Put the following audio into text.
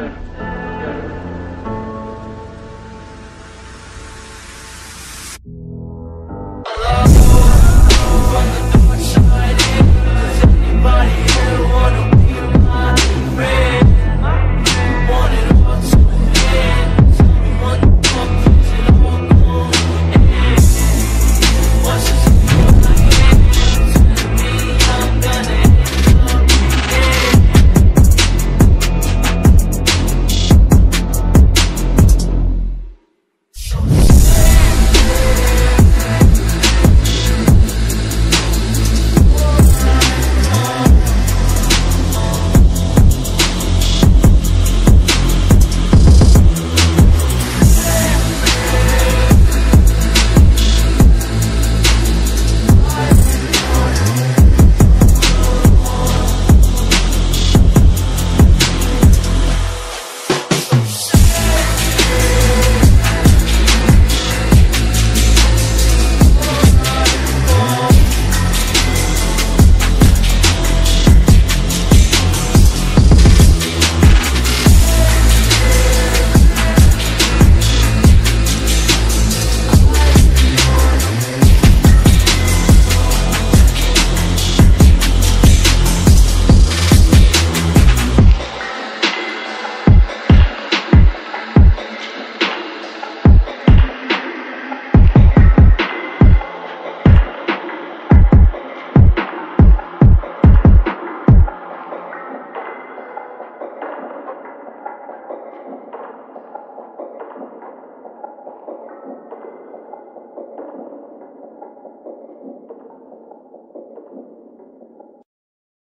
Obrigado.